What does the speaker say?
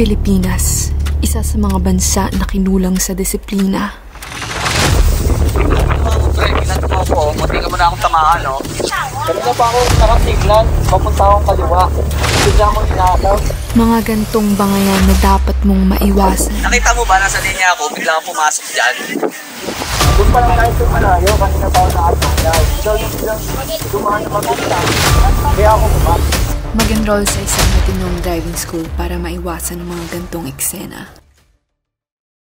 Pilipinas, isa sa mga bansa na kinulang sa disiplina. Pre, ilan mo ako, munti ka mo na akong tamaan, no? Kanina pa ako nakasiglan, papunta akong kaliwa. Bigla mo inalaw. Mga gantong bangayan na dapat mong maiwasan. Nakita mo ba, nasa linya ako, bigla kang pumasok dyan? Doon pa lang tayo malayo, kanina pa ako nakasiglan. Ikaw yung bilang dumaan na mabigla. Kaya ako bumak. Mag-enroll sa isang matinong driving school para maiwasan ang mga gantong eksena.